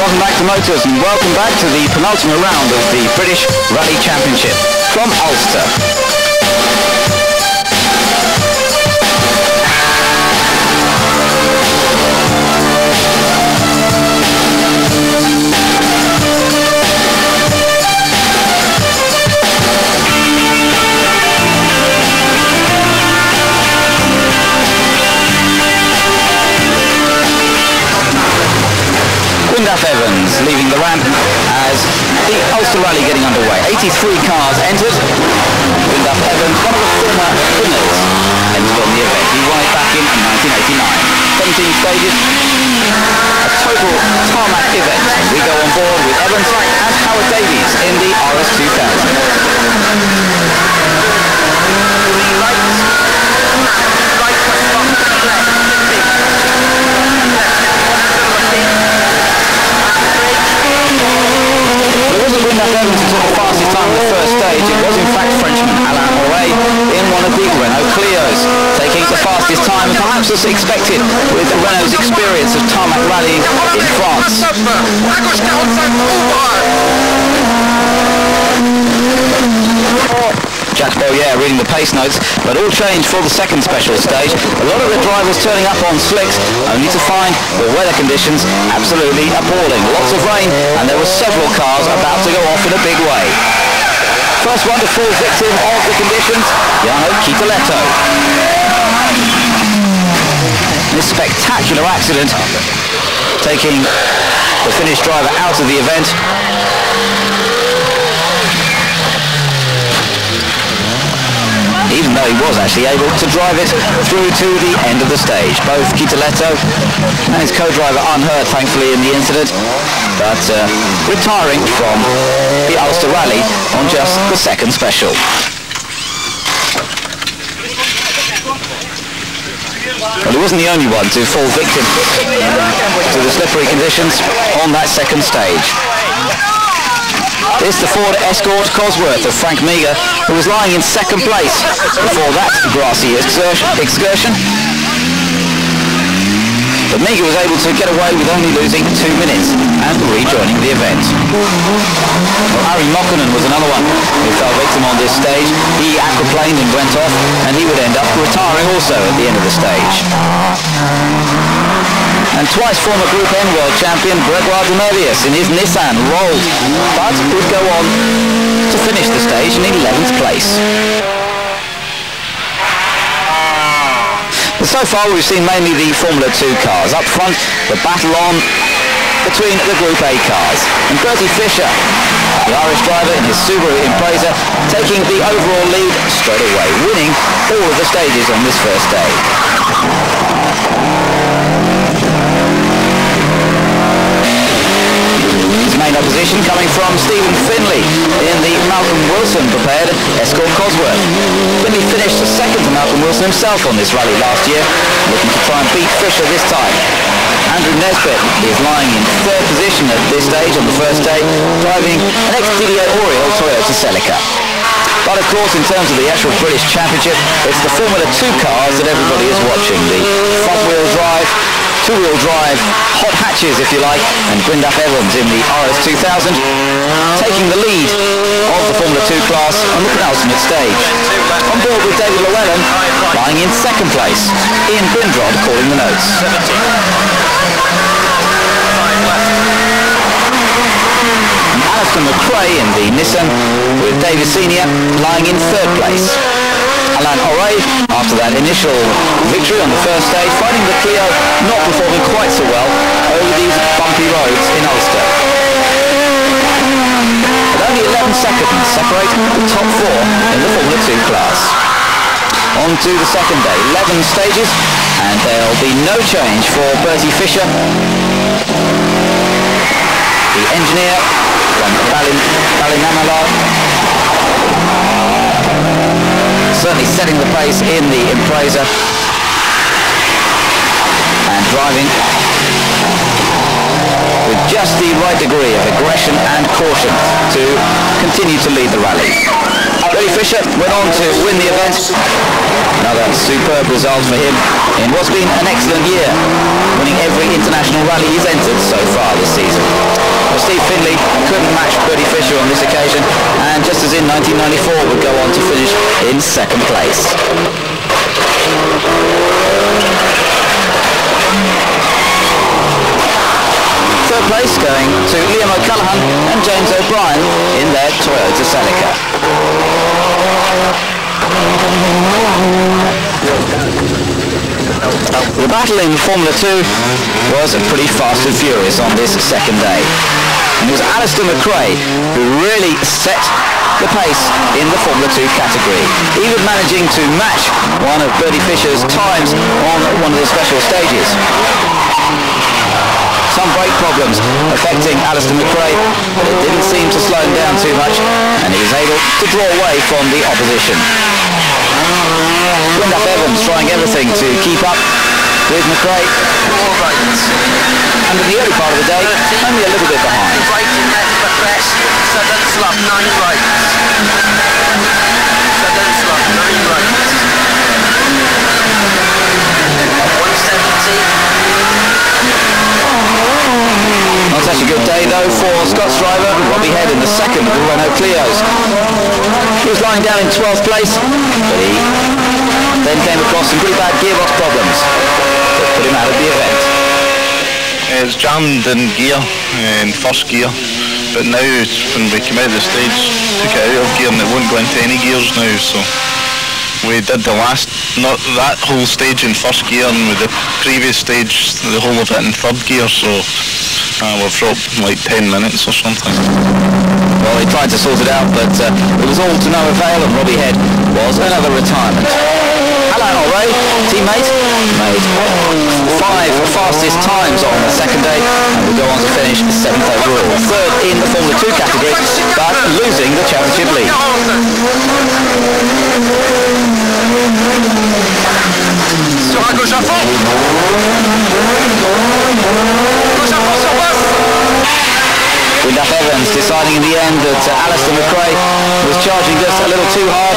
Welcome back to Motors and welcome back to the penultimate round of the British Rally Championship from Ulster. Gwyndaf Evans leaving the ramp as the Ulster Rally getting underway. 83 cars entered. Gwyndaf Evans, one of the former winners, entered on the event. He won it back in 1989. 17 stages, a total tarmac event. We go on board with Evans and Howard Davies in the RS2000. It wasn't Gwyndaf Evans who took the fastest time in the first stage. It was in fact Frenchman Alain Oreille in one of the Renault Clios, taking the fastest time, and perhaps as expected with Renault's experience of tarmac rallying in France. Jack Boyer reading the pace notes, but all changed for the second special stage. A lot of the drivers turning up on slicks, only to find the weather conditions absolutely appalling. Lots of rain, and there were several cars about to go off in a big way. First one to fall victim of the conditions, Jarmo Kytölehto. This spectacular accident taking the Finnish driver out of the event. even though he was actually able to drive it through to the end of the stage. Both Kytölehto and his co-driver unhurt, thankfully, in the incident, but uh, retiring from the Ulster Rally on just the second special. Well, he wasn't the only one to fall victim to the slippery conditions on that second stage. It's the Ford Escort Cosworth of Frank Meagher, who was lying in second place before that grassy excursion. But Meagher was able to get away with only losing two minutes and rejoining the event. Well, Harry Mokkonen was another one who fell victim on this stage. He aquaplaned and went off, and he would end up retiring also at the end of the stage. And twice former Group N world champion Gregoire De Mevius in his Nissan rolled, but would go on to finish the stage in 11th place. So far we've seen mainly the Formula 2 cars. Up front, the battle on between the Group A cars. And Bertie Fisher, the Irish driver in his Subaru Impreza, taking the overall lead straight away, winning all of the stages on this first day. Main opposition coming from Stephen Finlay in the Malcolm Wilson prepared Escort Cosworth. Finlay finished second to Malcolm Wilson himself on this rally last year, looking to try and beat Fisher this time. Andrew Nesbitt is lying in third position at this stage on the first day, driving an ex-Didier Auriol Toyota Celica. But of course, in terms of the actual British Championship, it's the Formula 2 cars that everybody is watching. The front-wheel drive, two-wheel drive, hot hatches if you like, and Gwyndaf Evans in the RS2000 taking the lead of the Formula 2 class on the penultimate stage. On board with David Llewellin, lying in second place. Ian Grindrod calling the notes. And Alister McRae in the Nissan with David Senior lying in third place. Alain after that initial victory on the first stage, finding the Clio not performing quite so well over these bumpy roads in Ulster. But only 11 seconds separate the top four in the Formula 2 class. On to the second day, 11 stages, and there'll be no change for Bertie Fisher. The engineer from Ballinamallard certainly pace in the Impreza and driving with just the right degree of aggression and caution to continue to lead the rally. Bertie Fisher went on to win the event. Another superb result for him in what's been an excellent year, winning every international rally he's entered so far this season. Steve Finlay couldn't match Bertie Fisher on this occasion and just as in 1994 would go on to finish in second place. Third place going to Liam O'Callaghan and James O'Brien in their Toyota Celica. The battle in Formula 2 was pretty fast and furious on this second day. And it was Alister McRae who really set the pace in the Formula 2 category, even managing to match one of Bertie Fisher's times on one of the special stages. Some brake problems affecting Alister McRae, but it didn't seem to slow him down too much, and he was able to draw away from the opposition. Gwyndaf Evans trying everything to keep up with McRae. And in the early part of the day, only a little bit behind. Not such a good day though for Scots driver, Robbie Head in the second of the Renault Clios. He was lying down in 12th place, but he then came across some pretty bad gearbox problems that put him out of the event. It's jammed in gear, in first gear, but now when we came out of the stage, took it out of gear and it won't go into any gears now, so we did the last, not that whole stage in first gear and with the previous stage, the whole of it in third gear, so uh, we've dropped like 10 minutes or something. Well, they tried to sort it out, but uh, it was all to no avail, and Robbie Head was another retirement. Teammate, made five fastest times on the second day and will go on to finish seventh overall. Third in the Formula 2 category, but losing the championship lead. Sur un gauche Evans deciding in the end that uh, Alister McRae was charging just a little too hard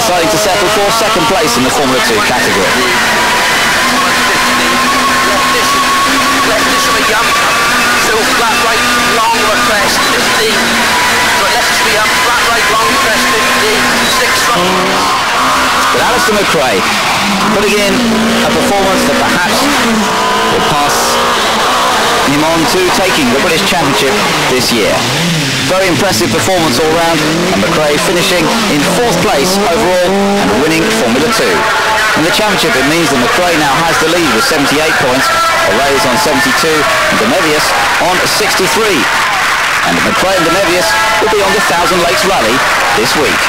deciding to settle for second place in the Formula 2 category. Left sur the jump So flat right long crest 15 So left sur the jump flat right long crest 15 Six front But Alister McRae putting in a performance that perhaps will pass him on to taking the British Championship this year. Very impressive performance all round and McRae finishing in fourth place overall and winning Formula 2. In the championship it means that McRae now has the lead with 78 points, Oreille's on 72 and De Mevius on 63. And McRae and De Mevius will be on the Thousand Lakes Rally this week.